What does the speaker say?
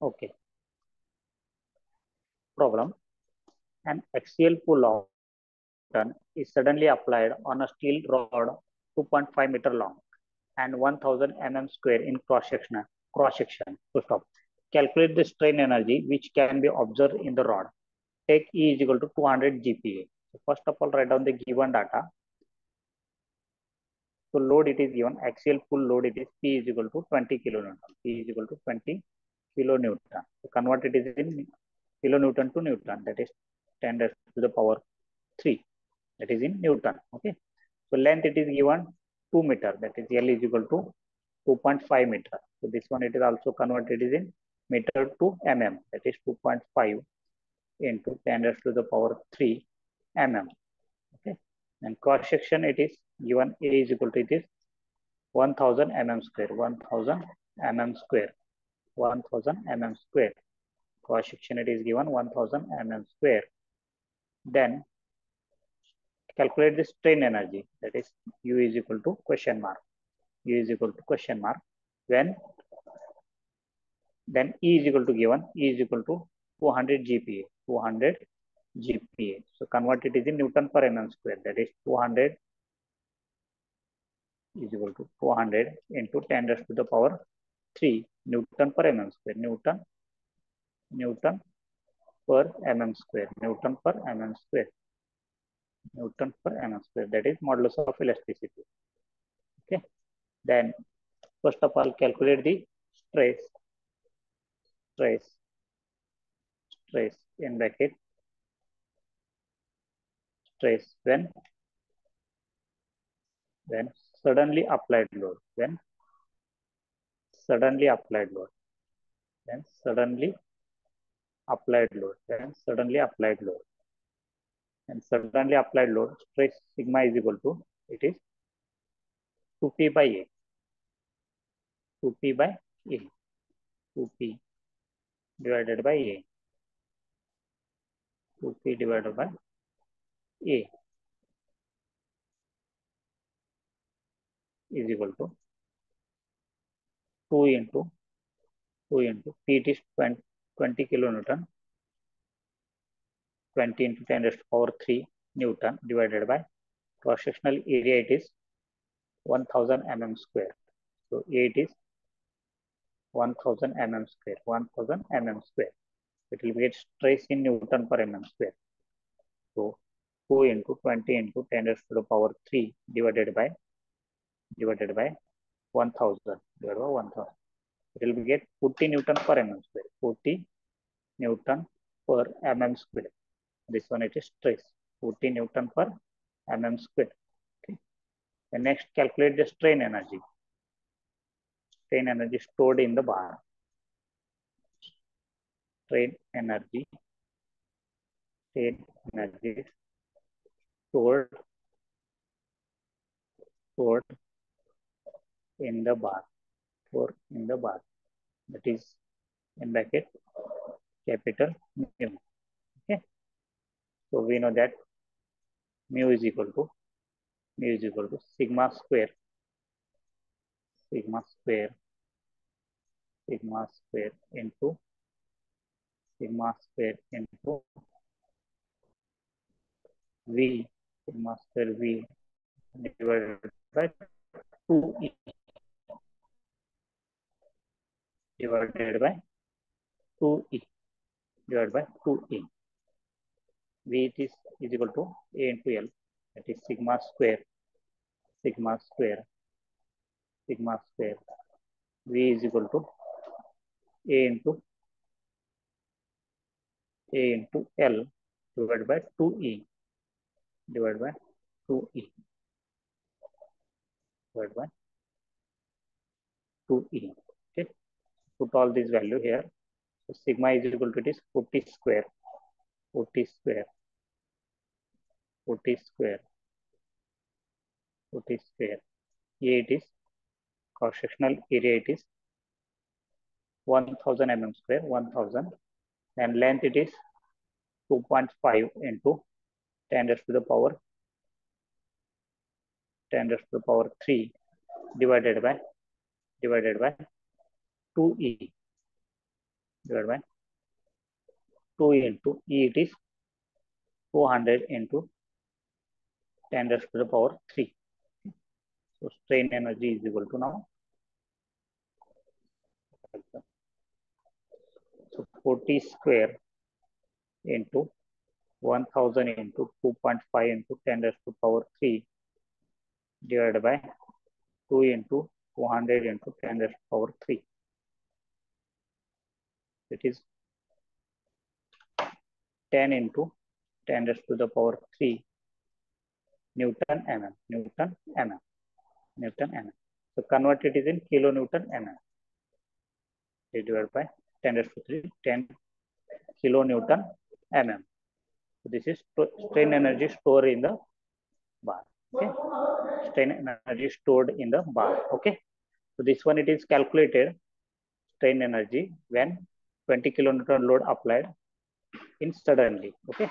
Okay. Problem. An axial pull of ton is suddenly applied on a steel rod 2.5 meter long and 1000 mm square in cross section. Cross section. To stop. Calculate the strain energy which can be observed in the rod. Take E is equal to 200 GPa. So first of all, write down the given data. So load it is given, axial pull load it is P is equal to 20 kilonewton. P is equal to 20 kilonewton. So convert it is in kilonewton to newton. That is 10 to the power 3. That is in newton. Okay. So length it is given 2 meter. That is L is equal to 2.5 meter. So this one it is also converted is in meter to mm. That is 2.5 into 10 to the power 3 mm. Okay. And cross section it is given A is equal to it is 1000 mm square. 1000 mm square. 1000 mm square. Cross section it is given 1000 mm square. Then calculate the strain energy. That is U is equal to question mark. U is equal to question mark. When then E is equal to given E is equal to 200 GPa. 200 GPa. So convert it is in Newton per mm square. That is 200 is equal to 200 into 10 raised to the power 3 Newton per mm square. Newton, Newton per mm square. Newton per mm square. Newton per mm square. That is modulus of elasticity. Okay. Then first of all, calculate the stress. Stress. Stress in bracket. Stress when when suddenly applied load. When suddenly applied load. then suddenly applied load. then suddenly applied load. And suddenly applied load, stress sigma is equal to, it is 2p by a. 2p by a. 2p divided by a. 2p divided by a is equal to 2 into 2 into P is 20, 20 kilonewton. 20 into 10 raised to power 3 newton divided by cross sectional area it is 1000 mm square. So it is 1000 mm square 1000 mm square. It will get stress in newton per mm square. So 2 into 20 into 10 raised to the power 3 divided by divided by 1000 divided by 1000 it will get 40 newton per mm square 40 newton per mm square this one it is stress 40 newton per mm square okay and next calculate the strain energy strain energy stored in the bar strain energy strain energy stored stored in the bar or in the bar. That is in bracket capital mu. Okay? So we know that mu is equal to mu is equal to sigma square sigma square sigma square into sigma square into v sigma square v divided by 2e divided by 2e divided by 2e. V is, is equal to A into L that is sigma square sigma square sigma square V is equal to A into A into L divided by 2E divided by 2E divided by 2E put all these value here. So sigma is equal to it is 40 square, 40 square, 40 square, 40 square. Here it is cross sectional area it is 1000 mm square, 1000 and length it is 2.5 into 10 raised to the power 10 raised to the power 3 divided by divided by 2e divided by 2 into E it is 200 into 10 raised to the power 3. So strain energy is equal to now. So 40 square into 1000 into 2.5 into 10 raised to the power 3 divided by 2 into 200 into 10 raised to the power 3. It is 10 into 10 raised to the power 3 Newton mm, Newton mm, Newton mm. So convert it is in kilonewton mm. Divided by 10 raised to 3, 10 kilonewton mm. So this is strain energy stored in the bar. Okay, strain energy stored in the bar. Okay, so this one it is calculated strain energy when 20 kilonewton load applied in suddenly. Okay,